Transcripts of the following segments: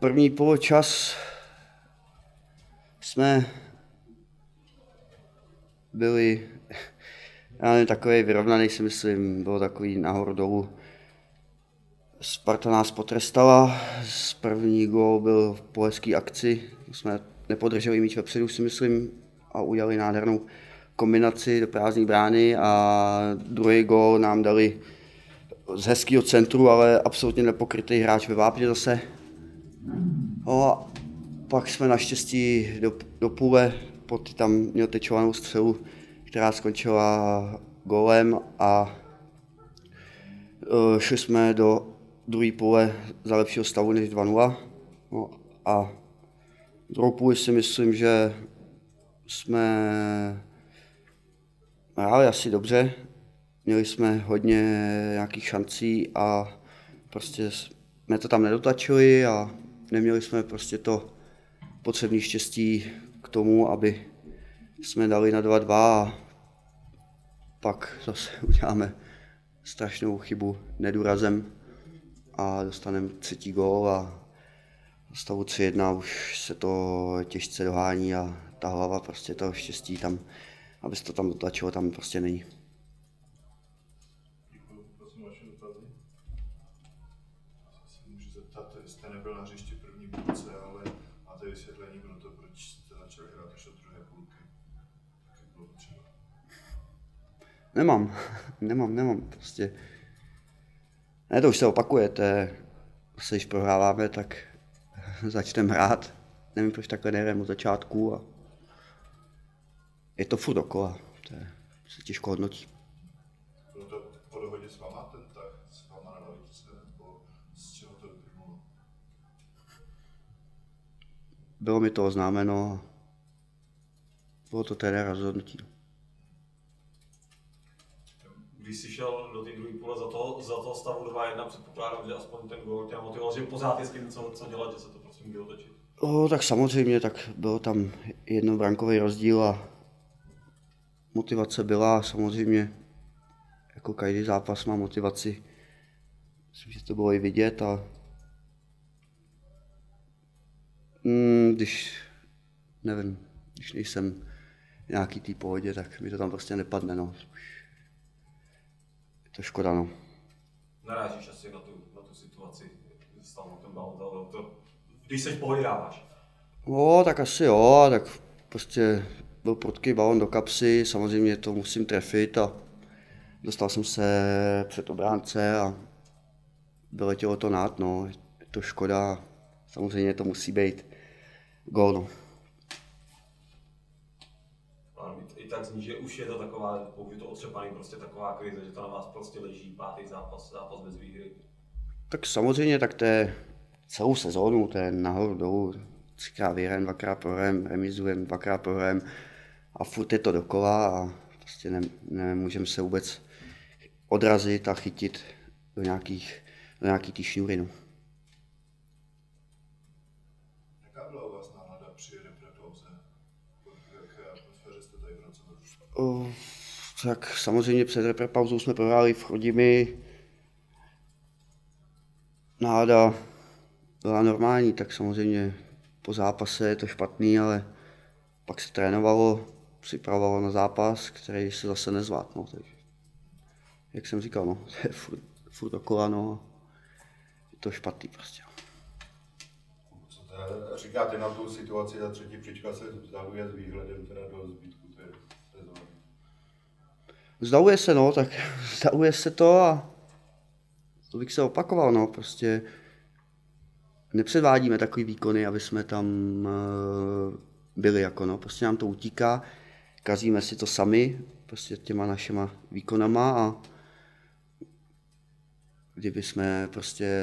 První poločas jsme byli, já nevím, takový vyrovnaný si myslím, bylo takový nahoru dolů. Sparta nás potrestala, z první gól byl v poleské akci, jsme nepodrželi míč vepředu si myslím a udělali nádhernou kombinaci do prázdné brány a druhý gól nám dali z hezkého centru, ale absolutně nepokrytý hráč ve vápně zase. No a pak jsme naštěstí do, do půle, pod tam měl tečovanou střelu, která skončila golem a uh, šli jsme do druhé půle za lepšího stavu než 2-0. No a druhou půli si myslím, že jsme hráli asi dobře. Měli jsme hodně nějakých šancí a prostě jsme to tam nedotlačili a neměli jsme prostě to potřebné štěstí k tomu, aby jsme dali na 2-2 a pak zase uděláme strašnou chybu nedůrazem a dostaneme třetí gól a stavu 3-1 už se to těžce dohání a ta hlava prostě toho štěstí tam, aby se to tam dotlačilo, tam prostě není. Nemám, nemám, nemám, prostě. Ne, to už se opakuje, to je, když prohráváme, tak začneme hrát. Nevím, proč takhle nehrajeme od začátku a je to furt dokola, to je, se těžko hodnotí. Bylo to po dohodě s váma ten tak, s váma na lavičce, nebo z čeho to vyplynulo? Bylo mi to oznámeno a bylo to tedy rozhodnutí. Když jsi šel do té druhé půle za toho, za toho stavu 2-1, předpokládám, že aspoň ten gol tě motivoval, že pořád je s tím, co, co dělat, že se to prostě může otočit. O, tak samozřejmě, tak byl tam jednobrankový rozdíl a motivace byla samozřejmě, jako každý zápas má motivaci. Myslím, že to bylo i vidět a mm, když, nevím, když nejsem nějaký té pohodě, tak mi to tam prostě nepadne, no. Je to škoda, no. Narážíš asi na tu, na tu situaci, stalo ten balon, to, to, když seš v pohodě dáváš. No, tak asi jo, tak prostě byl prudký balon do kapsy, samozřejmě to musím trefit a dostal jsem se před obránce a vyletělo to nát, no. Je to škoda, samozřejmě to musí být gól, no. Tak zní, že už je to taková, pokud je to otřepaný, prostě taková krize, že to na vás prostě leží pátý zápas, zápas bez výhry. Tak samozřejmě, tak to je celou sezónu, to je nahoru dolů. Třikrát vyhrajeme, dvakrát prohrajeme, remizujeme, dvakrát prohrajeme a furt je to dokola a prostě ne, nemůžeme se vůbec odrazit a chytit do nějakých, do nějaký tý šňůry, no. O, tak samozřejmě před reprepauzou jsme prohráli v Chrudimi. Nálada byla normální, tak samozřejmě po zápase je to špatný, ale pak se trénovalo, připravovalo na zápas, který se zase nezvládl. No, jak jsem říkal, no, to je furt, furt dokola, no, je to špatný prostě. Teda říkáte na tu situaci, ta třetí příčka se vzdaluje s výhledem teda do zbytku té sezóny? Zdaluje se, no, tak zdaluje se to a to bych se opakoval, no, prostě nepředvádíme takový výkony, aby jsme tam eh, byli, jako no, prostě nám to utíká, kazíme si to sami, prostě těma našima výkonama a kdyby jsme prostě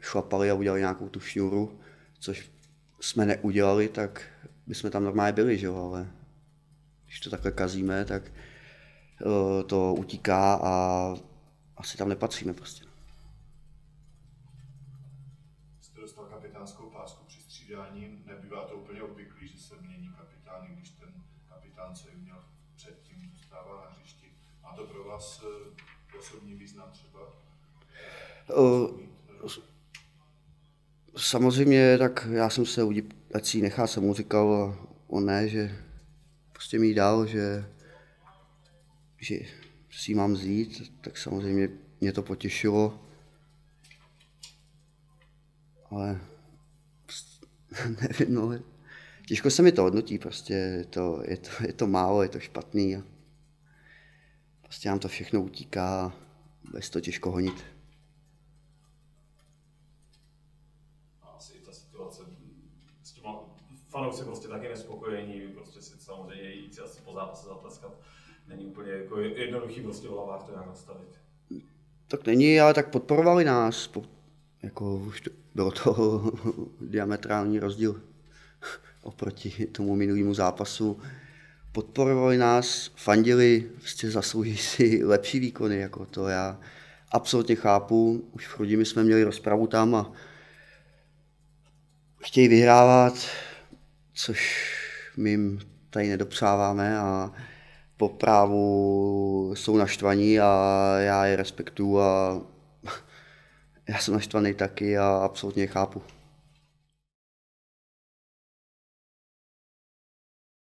šlapali a udělali nějakou tu šňůru, což jsme neudělali, tak bychom tam normálně byli, že jo, ale když to takhle kazíme, tak eh, to utíká a asi tam nepatříme prostě. Jste dostal kapitánskou pásku při střídání, nebývá to úplně obvyklý, že se mění kapitán, když ten kapitán, co ji měl předtím, zůstává na hřišti. Má to pro vás eh, osobní význam třeba? Uh, Samozřejmě, tak já jsem se, si ji nechá, jsem mu říkal, a on ne, že prostě mi dal, že, že si ji mám vzít, tak samozřejmě mě to potěšilo. Ale nevím, no, těžko se mi to hodnotí, prostě je to, je to, je to málo, je to špatný. A prostě nám to všechno utíká a bez to těžko honit. Fanoušci prostě taky nespokojení, prostě si samozřejmě jít si asi po zápase zatleskat. Není úplně jako jednoduchý prostě v hlavách to nějak nastavit. Tak není, ale tak podporovali nás. Jako už to, bylo to diametrální rozdíl oproti tomu minulému zápasu. Podporovali nás, fandili, prostě zaslouží si lepší výkony, jako to já absolutně chápu. Už v Chrudimi jsme měli rozpravu tam a chtějí vyhrávat, což my jim tady nedopřáváme a po právu jsou naštvaní a já je respektuju a já jsem naštvaný taky a absolutně chápu.